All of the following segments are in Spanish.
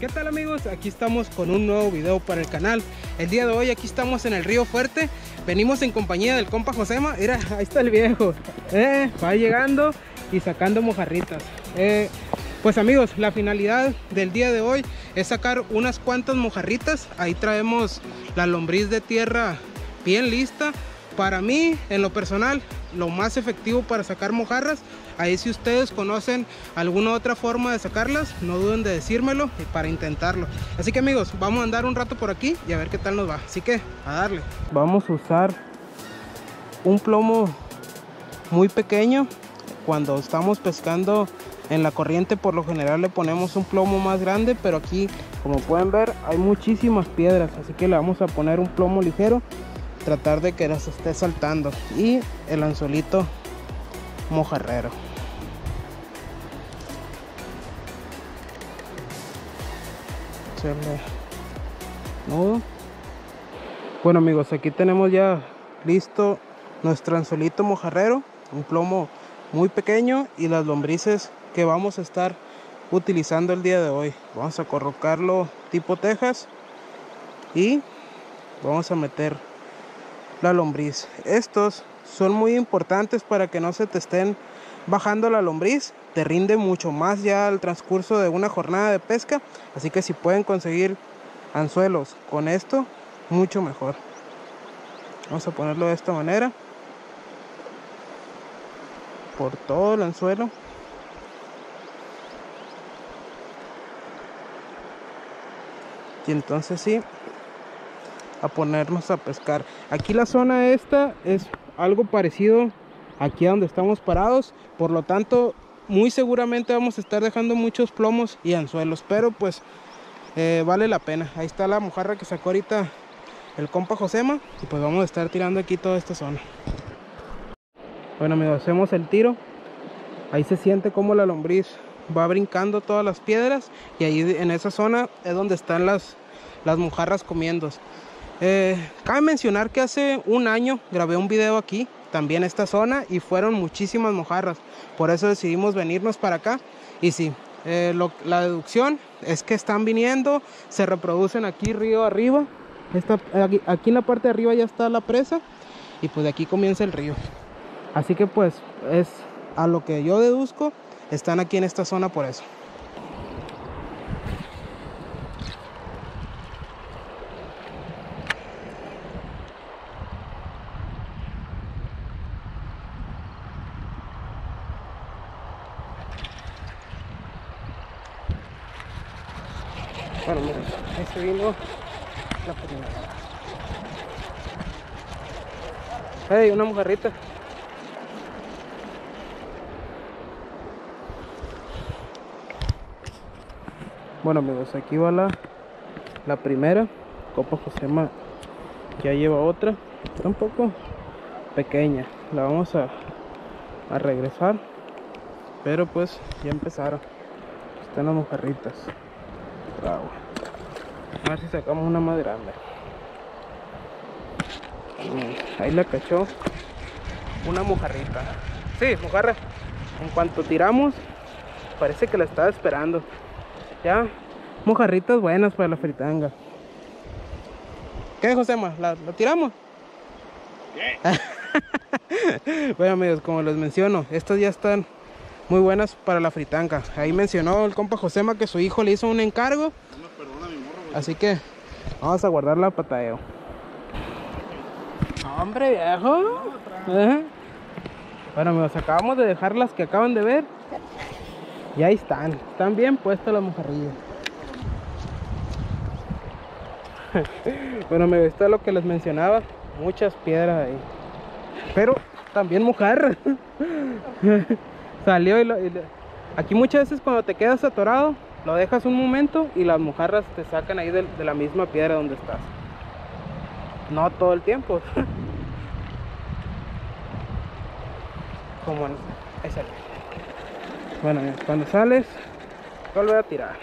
¿Qué tal amigos? Aquí estamos con un nuevo video para el canal. El día de hoy aquí estamos en el río Fuerte. Venimos en compañía del compa Josema. Mira, ahí está el viejo. Eh, Va llegando y sacando mojarritas. Eh, Pues amigos, la finalidad del día de hoy Es sacar unas cuantas mojarritas. Ahí traemos la lombriz de tierra bien lista. Para mí, en lo personal, lo más efectivo para sacar mojarras Ahí si ustedes conocen alguna otra forma de sacarlas, no duden de decírmelo para intentarlo. Así que amigos, vamos a andar un rato por aquí y a ver qué tal nos va. Así que a darle. Vamos a usar un plomo muy pequeño. Cuando estamos pescando en la corriente por lo general le ponemos un plomo más grande, pero aquí como pueden ver hay muchísimas piedras, así que le vamos a poner un plomo ligero, tratar de que las esté saltando y el anzuelito mojarrero. Bueno amigos, aquí tenemos ya listo nuestro anzuelito mojarrero, un plomo muy pequeño y las lombrices que vamos a estar utilizando el día de hoy. Vamos a colocarlo tipo tejas y vamos a meter la lombriz. Estos son muy importantes para que no se te estén bajando la lombriz. Te rinde mucho más ya al transcurso de una jornada de pesca. Así que si pueden conseguir anzuelos con esto mucho mejor. Vamos a ponerlo de esta manera. Por todo el anzuelo. Y entonces sí a ponernos a pescar. Aquí la zona esta es algo parecido aquí donde estamos parados por lo tanto muy seguramente vamos a estar dejando muchos plomos y anzuelos pero pues eh, vale la pena. Ahí está la mojarra que sacó ahorita el compa Josema y pues vamos a estar tirando aquí toda esta zona. Bueno amigos hacemos el tiro. Ahí se siente como la lombriz va brincando todas las piedras y ahí en esa zona es donde están las las mojarras comiendo eh, cabe mencionar que hace un año grabé un video aquí también esta zona y fueron muchísimas mojarras. Por eso decidimos venirnos para acá. Y sí, eh, la deducción es que están viniendo, se reproducen aquí río arriba. aquí, aquí en la parte de arriba ya está la presa y pues de aquí comienza el río. Así que pues es a lo que yo deduzco, están aquí en esta zona por eso. Bueno, mira, ahí se la primera. Hey, una mojarrita. Bueno amigos, aquí va la, la primera. Copa Josema ya lleva otra. Está un poco pequeña. La vamos a, a regresar. Pero pues ya empezaron. Están las mojarritas. A ver si sacamos una más grande. Mm, ahí la cachó una mojarrita. Sí, mojarra. En cuanto tiramos, parece que la estaba esperando. Ya, mojarritas buenas para la fritanga. ¿Qué, Josema? ¿La, ¿La tiramos? bueno amigos, como les menciono, estas ya están muy buenas para la fritanga. Ahí mencionó el compa Josema que su hijo le hizo un encargo. Así que vamos a guardar la patadeo. Hombre viejo. Bueno amigos, acabamos de dejar las que acaban de ver. Y ahí están. Están bien puestas las mojarrillas. bueno esto es lo que les mencionaba. Muchas piedras ahí. Pero también mojarras. salió y, aquí muchas veces cuando te quedas atorado lo dejas un momento y las mojarras te sacan ahí de, la misma piedra donde estás. No todo el tiempo. Como ahí sale. Bueno cuando sales vuelve a tirar.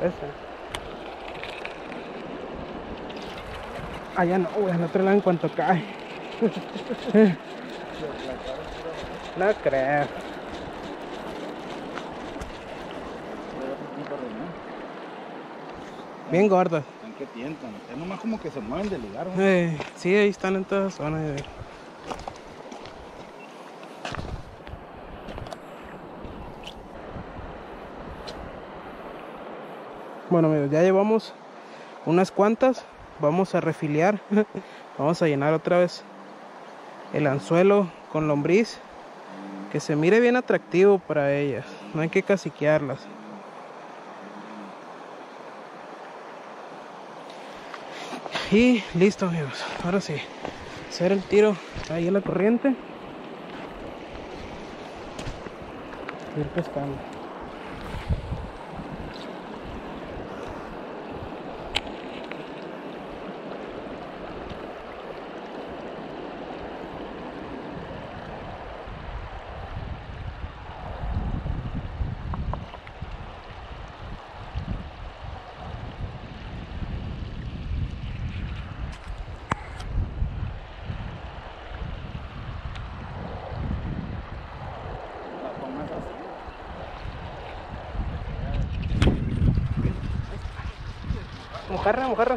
Parece. Allá no, güey, al otro lado en cuanto cae. No creo. Bien gordas. ¿En qué tientan? Es nomás como que se mueven de lugar. ¿no? Eh, sí, ahí están en todas zonas. eh. Bueno amigos, ya llevamos unas cuantas. Vamos a refiliar. Vamos a llenar otra vez el anzuelo con lombriz. Que se mire bien atractivo para ellas. No hay que caciquearlas. Y listo amigos, ahora sí, hacer el tiro ahí en la corriente. Ir pescando. La pongas así. Mojarra, mojarra.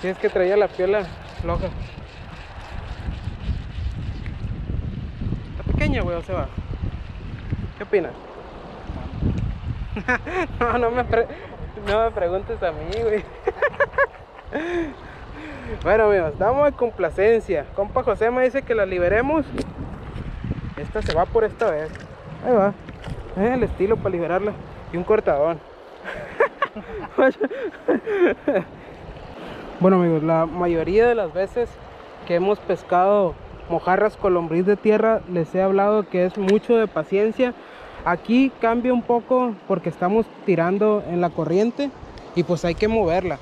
Si es que traía la piola floja. Está pequeña, güey, o se va. ¿Qué opinas? no, no me, pre- no me preguntes a mí, güey. bueno, amigos, damos de complacencia. Compa José me dice que la liberemos. Esta se va por esta vez. Ahí va. Es el estilo para liberarla. Y un cortadón. bueno amigos, la mayoría de las veces que hemos pescado mojarras con de tierra les he hablado que es mucho de paciencia. Aquí cambia un poco porque estamos tirando en la corriente y pues hay que moverla.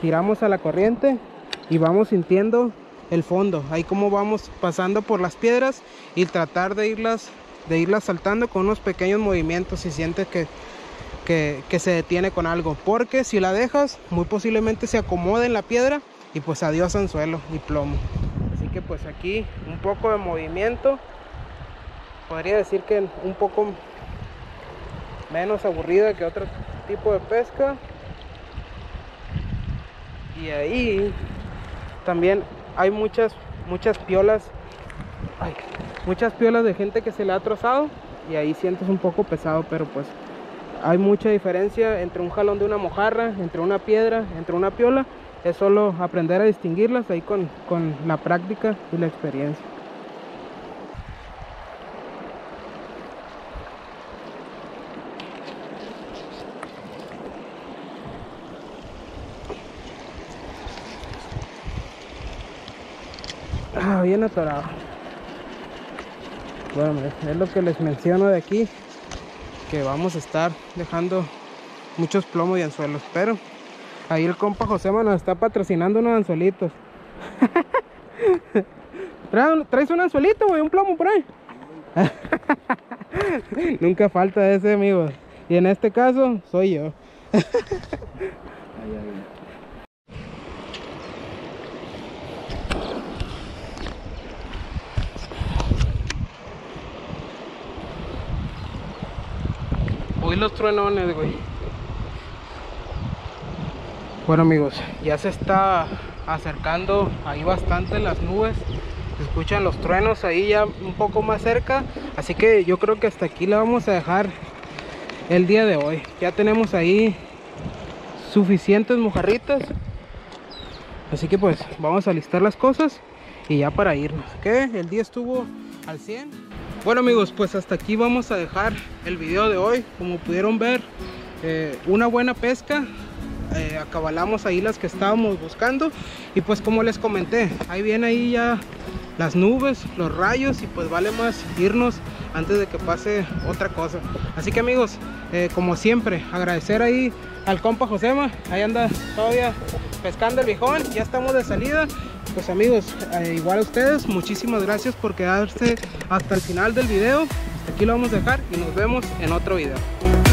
Tiramos a la corriente y vamos sintiendo el fondo, ahí como vamos pasando por las piedras y tratar de irlas de irlas saltando con unos pequeños movimientos si sientes que que, se detiene con algo. Porque si la dejas, muy posiblemente se acomode en la piedra y pues adiós anzuelo y plomo. Así que pues aquí un poco de movimiento. Podría decir que un poco menos aburrida que otro tipo de pesca. Y ahí también hay muchas, muchas piolas. muchas piolas de gente que se le ha trozado. Y ahí sientes un poco pesado, pero pues hay mucha diferencia entre un jalón de una mojarra, entre una piedra, entre una piola. Es solo aprender a distinguirlas ahí con, con la práctica y la experiencia. Ah, bien atorado. Bueno, es lo que les menciono de aquí vamos a estar dejando muchos plomos y anzuelos. Pero ahí el compa José nos está patrocinando unos anzuelitos. Trae- ¿Traes un anzuelito? Un plomo por ahí. Nunca falta ese, amigos. Y en este caso, soy yo. Los truenones, güey. Bueno amigos, ya se está acercando ahí bastante las nubes. Se escuchan los truenos ahí ya un poco más cerca. Así que yo creo que hasta aquí la vamos a dejar el día de hoy. Ya tenemos ahí suficientes mojarritas. Así que pues vamos a listar las cosas y ya para irnos. ¿Qué? El día estuvo al 100. Bueno amigos, pues hasta aquí vamos a dejar el video de hoy. Como pudieron ver, eh, una buena pesca. Eh, acabalamos ahí las que estábamos buscando. Y pues como les comenté, ahí viene ahí ya las nubes, los rayos y pues vale más irnos antes de que pase otra cosa. Así que amigos, eh, como siempre, agradecer ahí al compa Josema. Ahí anda todavía pescando el viejón. Ya estamos de salida. Pues amigos, eh, igual a ustedes, muchísimas gracias por quedarse hasta el final del video. Hasta aquí lo vamos a dejar y nos vemos en otro video.